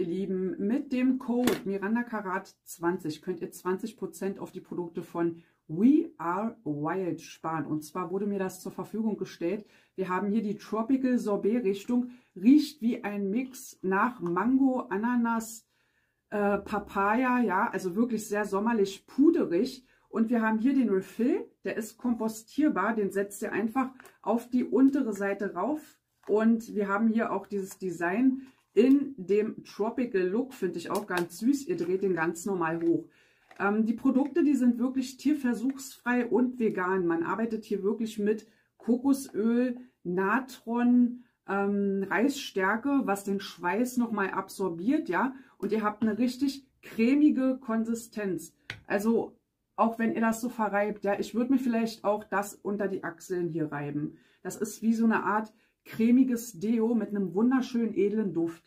ihr Lieben, mit dem Code Miranda Karat 20 könnt ihr 20% auf die Produkte von We Are Wild sparen. Und zwar wurde mir das zur Verfügung gestellt. Wir haben hier die Tropical Sorbet Richtung. Riecht wie ein Mix nach Mango, Ananas, äh, Papaya. Ja, also wirklich sehr sommerlich puderig. Und wir haben hier den Refill. Der ist kompostierbar. Den setzt ihr einfach auf die untere Seite rauf. Und wir haben hier auch dieses Design in dem Tropical Look. Finde ich auch ganz süß. Ihr dreht den ganz normal hoch. Ähm, die Produkte, die sind wirklich tierversuchsfrei und vegan. Man arbeitet hier wirklich mit Kokosöl, Natron, ähm, Reisstärke, was den Schweiß nochmal absorbiert, ja. Und ihr habt eine richtig cremige Konsistenz. Also auch wenn ihr das so verreibt, ja, ich würde mir vielleicht auch das unter die Achseln hier reiben. Das ist wie so eine Art cremiges Deo mit einem wunderschönen edlen Duft.